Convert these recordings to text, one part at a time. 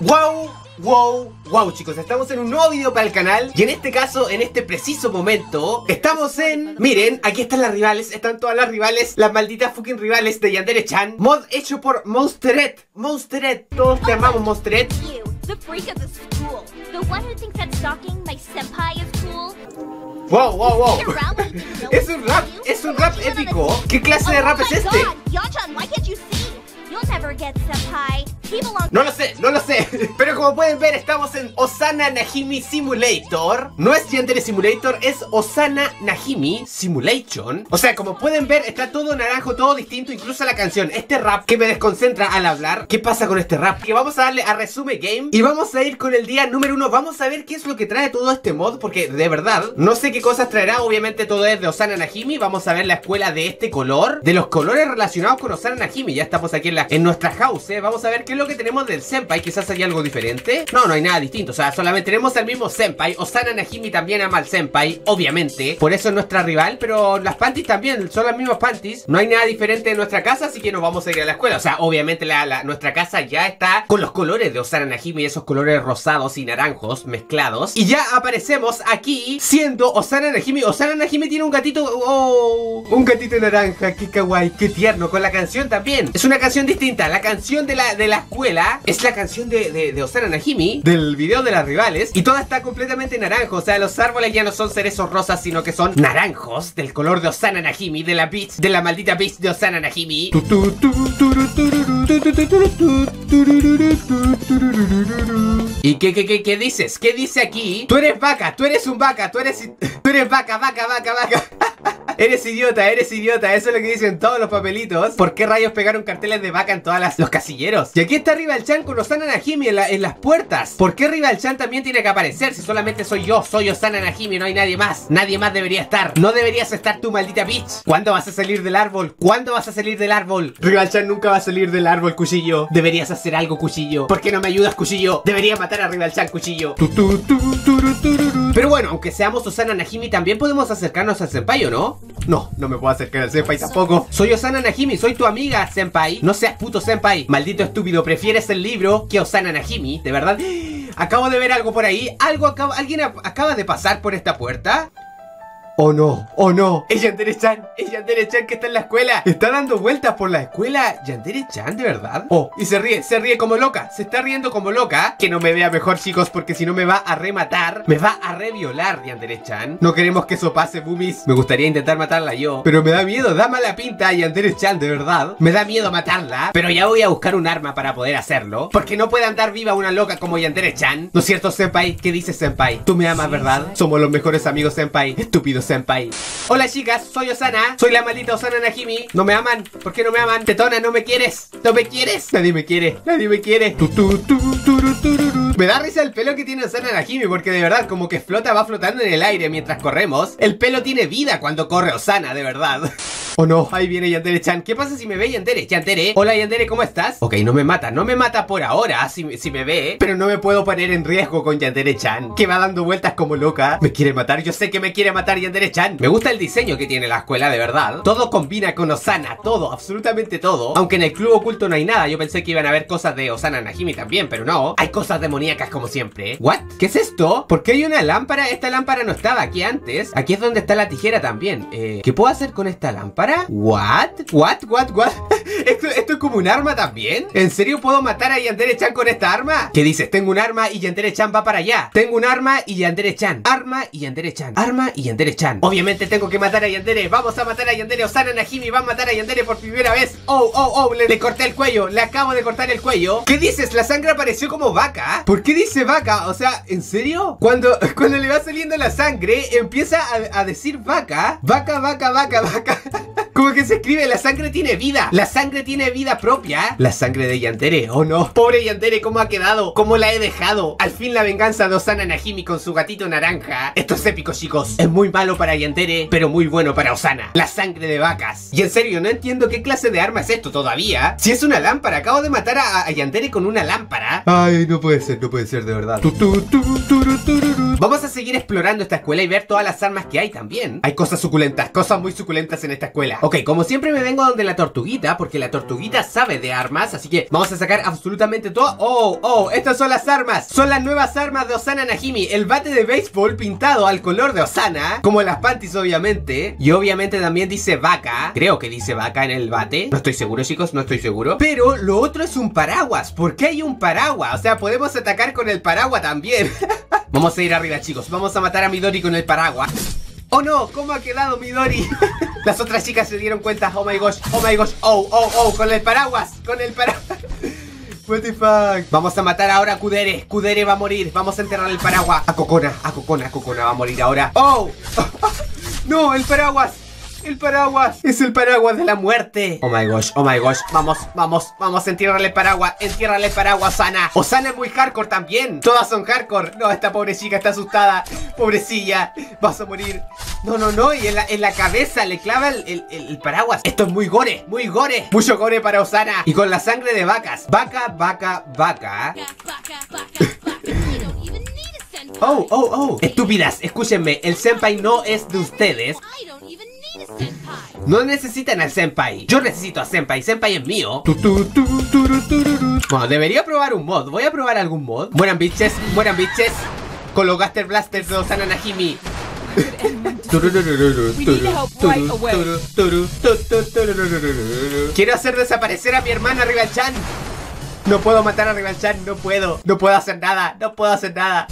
Wow, wow, wow chicos, estamos en un nuevo video para el canal Y en este caso, en este preciso momento Estamos en... Miren, aquí están las rivales Están todas las rivales, las malditas fucking rivales de Yandere-chan Mod hecho por Monsteret Monsteret, todos te amamos Monsteret. Wow, wow, wow. Es un rap, es un rap épico. ¿Qué clase de Oh rap es este? No lo sé, no lo sé. Pero como pueden ver, estamos en Osana Najimi Simulator. No es Yandere Simulator, es Osana Najimi Simulation. O sea, como pueden ver, está todo naranjo, todo distinto, incluso la canción. Este rap que me desconcentra al hablar. ¿Qué pasa con este rap? Que vamos a darle a resume game y vamos a ir con el día número uno. Vamos a ver qué es lo que trae todo este mod, porque de verdad, no sé qué cosas traerá. Obviamente todo es de Osana Najimi. Vamos a ver la escuela de este color, de los colores relacionados con Osana Najimi. Ya estamos aquí en, en nuestra house, ¿eh? Vamos a ver qué lo que tenemos del Senpai. Quizás haya algo diferente. No, no hay nada distinto. O sea, solamente tenemos al mismo Senpai. Osana Najimi también ama al Senpai, obviamente. Por eso es nuestra rival. Pero las panties también son las mismas panties. No hay nada diferente en nuestra casa, así que nos vamos a ir a la escuela. O sea, obviamente nuestra casa ya está con los colores de Osana Najimi. Esos colores rosados y naranjos mezclados. Y ya aparecemos aquí siendo Osana Najimi. Osana Najimi tiene un gatito. Oh, un gatito naranja. Qué kawaii, qué tierno. Con la canción también. Es una canción distinta. La canción de la, de la escuela es la canción de, de, de Osana Najimi. Del video de las rivales. Y toda está completamente naranjo. O sea, los árboles ya no son cerezos rosas, sino que son naranjos. Del color de Osana Najimi. De la beach. De la maldita beach de Osana Najimi. ¿Y qué, qué, qué, qué dices? ¿Qué dice aquí? Tú eres vaca, tú eres un vaca, tú eres, tú eres vaca, vaca, vaca, vaca. Eres idiota, eres idiota, eso es lo que dicen todos los papelitos. ¿Por qué rayos pegaron carteles de vaca en todos los casilleros? Y aquí está Rival Chan con Osana Najimi en, la- en las puertas. ¿Por qué Rival Chan también tiene que aparecer si solamente soy yo? Soy Osana Najimi, no hay nadie más. Nadie más debería estar. No deberías estar tú, maldita bitch. ¿Cuándo vas a salir del árbol? ¿Cuándo vas a salir del árbol? Rival Chan nunca va a salir del árbol, cuchillo. Deberías hacer algo, cuchillo. ¿Por qué no me ayudas, cuchillo? Debería matar a Rival Chan, cuchillo. Pero bueno, aunque seamos Osana Najimi, también podemos acercarnos al senpai, ¿o no? No, no me puedo acercar al senpai tampoco. Soy Osana Najimi, soy tu amiga, senpai. No seas puto senpai. Maldito estúpido, prefieres el libro que Osana Najimi, ¿de verdad? Acabo de ver algo por ahí. Algo acaba, alguien acaba de pasar por esta puerta. Oh no, oh no, es Yandere-chan, es Yandere-chan que está en la escuela. Está dando vueltas por la escuela. Yandere-chan, ¿de verdad? Oh, y se ríe, se ríe como loca, se está riendo como loca. Que no me vea mejor, chicos, porque si no me va a rematar, me va a reviolar, Yandere-chan. No queremos que eso pase, Boomies. Me gustaría intentar matarla yo, pero me da miedo, da mala pinta, Yandere-chan, de verdad. Me da miedo matarla, pero ya voy a buscar un arma para poder hacerlo. Porque no puede andar viva una loca como Yandere-chan. ¿No es cierto, Senpai? ¿Qué dices, Senpai? Tú me amas, ¿verdad? Somos los mejores amigos, Senpai. Estúpido Hola, chicas. Soy Osana. Soy la maldita Osana Najimi. ¿No me aman? ¿Por qué no me aman? Tetona, ¿no me quieres? ¿No me quieres? Nadie me quiere. Nadie me quiere. Me da risa el pelo que tiene Osana Najimi porque de verdad como que flota, va flotando en el aire mientras corremos. El pelo tiene vida cuando corre Osana, de verdad. Oh no, ahí viene Yandere-chan. ¿Qué pasa si me ve Yandere? Yandere, hola Yandere, ¿cómo estás? Ok, no me mata, no me mata por ahora si, si me ve, pero no me puedo poner en riesgo con Yandere-chan, que va dando vueltas como loca. Me quiere matar, yo sé que me quiere matar Yandere-chan. Me gusta el diseño que tiene la escuela, de verdad. Todo combina con Osana, todo, absolutamente todo. Aunque en el club oculto no hay nada, yo pensé que iban a haber cosas de Osana Najimi también, pero no. Hay cosas demoníacas como siempre. ¿What? ¿Qué es esto? ¿Por qué hay una lámpara? Esta lámpara no estaba aquí antes. Aquí es donde está la tijera también. Eh, ¿Qué puedo hacer con esta lámpara? ¿What? ¿What? ¿What? ¿What? ¿Esto, ¿Esto es como un arma también? ¿En serio puedo matar a Yandere-chan con esta arma? ¿Qué dices? Tengo un arma y Yandere-chan va para allá. Tengo un arma y Yandere-chan. Arma y Yandere-chan. Arma y Yandere-chan. Obviamente tengo que matar a Yandere. Vamos a matar a Yandere. Osana Najimi va a matar a Yandere por primera vez. Oh, oh, oh. Le, le corté el cuello. Le acabo de cortar el cuello. ¿Qué dices? La sangre apareció como vaca. ¿Por qué dice vaca? O sea, ¿en serio? Cuando, cuando le va saliendo la sangre, empieza a, a decir vaca. Vaca, vaca, vaca, vaca. Como que se escribe, la sangre tiene vida. La sangre tiene vida propia. La sangre de Yandere, oh no. Pobre Yandere, ¿cómo ha quedado? ¿Cómo la he dejado? Al fin la venganza de Osana Najimi con su gatito naranja. Esto es épico, chicos. Es muy malo para Yandere, pero muy bueno para Osana. La sangre de vacas. Y en serio, no entiendo qué clase de arma es esto todavía. Si es una lámpara, acabo de matar a, a Yandere con una lámpara. Ay, no puede ser, no puede ser de verdad. Tu, tu, tu, turu, tururu. Vamos a seguir explorando esta escuela y ver todas las armas que hay también. Hay cosas suculentas, cosas muy suculentas en esta escuela. Ok, como siempre me vengo donde la tortuguita, porque la tortuguita sabe de armas, así que vamos a sacar absolutamente todo. Oh, oh, estas son las armas. Son las nuevas armas de Osana Najimi. El bate de béisbol pintado al color de Osana, como las panties obviamente. Y obviamente también dice vaca. Creo que dice vaca en el bate. No estoy seguro, chicos, no estoy seguro. Pero lo otro es un paraguas. ¿Por qué hay un paraguas? O sea, podemos atacar con el paraguas también. vamos a ir arriba, chicos. Vamos a matar a Midori con el paraguas. Oh no, ¿cómo ha quedado Midori? Las otras chicas se dieron cuenta. Oh my gosh, oh my gosh, oh, oh, oh, con el paraguas, con el paraguas. What the fuck? Vamos a matar ahora a Kudere. Kudere va a morir. Vamos a enterrar el paraguas. A Cocona, a Cocona, a Cocona va a morir ahora. ¡Oh! ¡No! ¡El paraguas! ¡El paraguas! ¡Es el paraguas de la muerte! Oh my gosh, oh my gosh. Vamos, vamos, vamos, entiérrale paraguas Entiérrale paraguas, Osana Osana es muy hardcore también. Todas son hardcore. No, esta pobre chica está asustada. Pobrecilla Vas a morir. No, no, no Y en la, en la cabeza le clava el, el- el paraguas. Esto es muy gore, muy gore. Mucho gore para Osana. Y con la sangre de vacas. Vaca, vaca, vaca. Baka, baka, baka. I don't even need a senpai. Oh, oh, oh. Estúpidas, escúchenme. El senpai no es de ustedes No necesitan al senpai. Yo necesito a senpai. Senpai es mío. Bueno, debería probar un mod. Voy a probar algún mod. Mueran bitches, mueran bitches. Con los Gaster Blasters de Osana Najimi. We need help right away. Quiero hacer desaparecer a mi hermana Rival-chan. No puedo matar a Rival-chan, no puedo. No puedo hacer nada, no puedo hacer nada.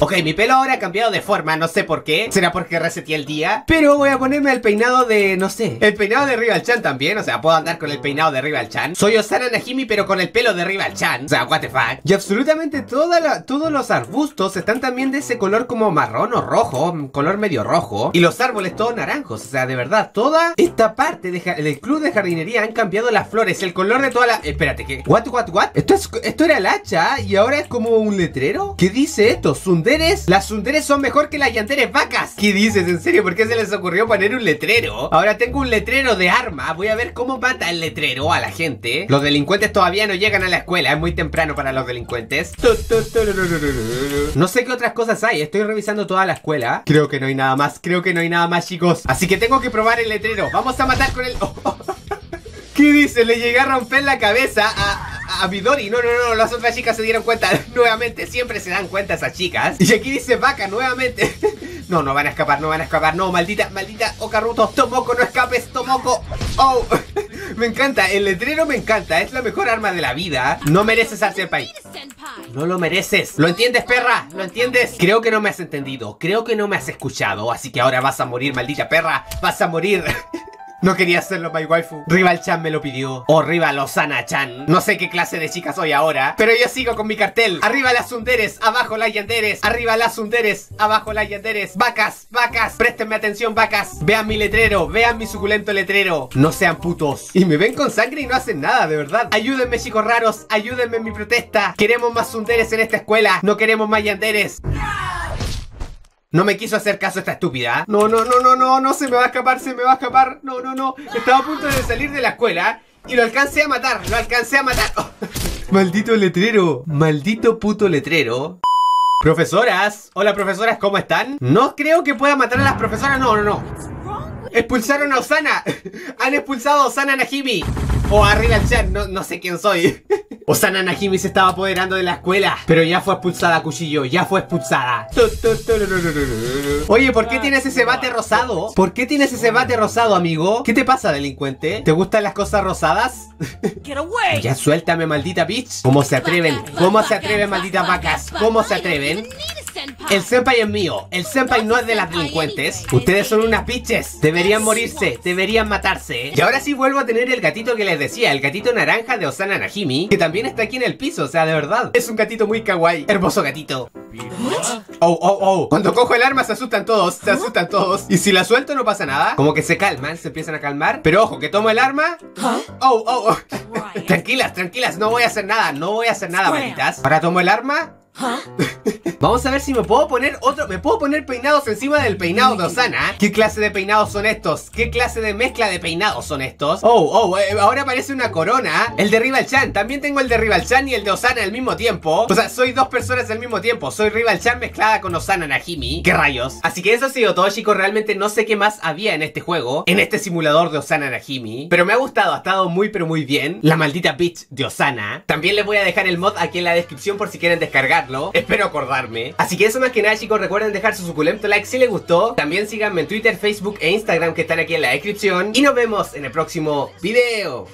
Ok, mi pelo ahora ha cambiado de forma, no sé por qué. ¿Será porque reseteé el día? Pero voy a ponerme el peinado de, no sé, el peinado de Rival-chan también. O sea, puedo andar con el peinado de Rival-chan. Soy Osana Najimi, pero con el pelo de Rival-chan. O sea, what the fuck. Y absolutamente toda la- todos los arbustos están también de ese color como marrón o rojo, un color medio rojo. Y los árboles todos naranjos. O sea, de verdad, toda esta parte de del club de jardinería han cambiado las flores, el color de toda la... Espérate, ¿qué? ¿What, what, what? Esto, es, esto era el hacha y ahora es como un letrero. ¿Qué dice esto? ¿Sunderes? Las sunderes son mejor que las yanderes vacas. ¿Qué dices? ¿En serio? ¿Por qué se les ocurrió poner un letrero? Ahora tengo un letrero de arma. Voy a ver cómo mata el letrero a la gente. Los delincuentes todavía no llegan a la escuela. Es muy temprano para los delincuentes. No sé qué otras cosas hay. Estoy revisando toda la escuela. Creo que no hay nada más. Creo que no hay nada más, chicos. Así que tengo que probar el letrero. Vamos a matar con el... ¿Qué dice? Le llegué a romper la cabeza a, a, a Midori. No, no, no, las otras chicas se dieron cuenta. Nuevamente, siempre se dan cuenta esas chicas. Y aquí dice vaca nuevamente. No, no van a escapar, no van a escapar. No, maldita, maldita Okaruto. Tomoko, no escapes, Tomoko. Oh, me encanta. El letrero me encanta. Es la mejor arma de la vida. No mereces al senpai. No lo mereces. ¿Lo entiendes, perra? ¿Lo entiendes? Creo que no me has entendido. Creo que no me has escuchado. Así que ahora vas a morir, maldita perra. Vas a morir. No quería hacerlo, my waifu. Rival Chan me lo pidió. O Rival Osana Chan. No sé qué clase de chica soy ahora. Pero yo sigo con mi cartel. Arriba las sunderes, abajo las yanderes. Arriba las sunderes, abajo las yanderes. Vacas, vacas. Préstenme atención, vacas. Vean mi letrero, vean mi suculento letrero. No sean putos. Y me ven con sangre y no hacen nada, de verdad. Ayúdenme, chicos raros. Ayúdenme en mi protesta. Queremos más sunderes en esta escuela. No queremos más yanderes. No me quiso hacer caso esta estúpida. No, no, no, no, no, no, se me va a escapar, se me va a escapar. No, no, no. Estaba a punto de salir de la escuela y lo alcancé a matar, lo alcancé a matar. Maldito letrero, maldito puto letrero. Profesoras, hola profesoras, ¿cómo están? No creo que pueda matar a las profesoras, no, no, no. Expulsaron a Osana. Han expulsado a Osana Najimi. O a Rival Chan, no, no sé quién soy. Osana Najimi se estaba apoderando de la escuela. Pero ya fue expulsada, Cuchillo. Ya fue expulsada. Oye, ¿por qué tienes ese bate rosado? ¿Por qué tienes ese bate rosado, amigo? ¿Qué te pasa, delincuente? ¿Te gustan las cosas rosadas? Ya suéltame, maldita bitch. ¿Cómo se atreven? ¿Cómo se atreven, malditas vacas? ¿Cómo se atreven? El senpai es mío, el senpai no es de las delincuentes. Ustedes son unas bitches, deberían morirse, deberían matarse. Y ahora sí vuelvo a tener el gatito que les decía, el gatito naranja de Osana Najimi, que también está aquí en el piso, o sea, de verdad. Es un gatito muy kawaii, hermoso gatito. Oh, oh, oh. Cuando cojo el arma se asustan todos, se asustan todos. Y si la suelto no pasa nada. Como que se calman, se empiezan a calmar. Pero ojo, que tomo el arma. Oh, oh, oh. Tranquilas, tranquilas, no voy a hacer nada, no voy a hacer nada, malditas. Ahora tomo el arma. Vamos a ver si me puedo poner otro. Me puedo poner peinados encima del peinado de Osana. ¿Qué clase de peinados son estos? ¿Qué clase de mezcla de peinados son estos? Oh, oh, eh, ahora aparece una corona. El de Rival Chan. También tengo el de Rival Chan y el de Osana al mismo tiempo. O sea, soy dos personas al mismo tiempo. Soy Rival Chan mezclada con Osana Najimi. ¿Qué rayos? Así que eso ha sido todo, chicos. Realmente no sé qué más había en este juego. En este simulador de Osana Najimi. Pero me ha gustado. Ha estado muy, pero muy bien. La maldita bitch de Osana. También les voy a dejar el mod aquí en la descripción por si quieren descargarlo. Espero acordarme. Así que eso más que nada, chicos. Recuerden dejar su suculento like si les gustó. También síganme en Twitter, Facebook e Instagram que están aquí en la descripción. Y nos vemos en el próximo video.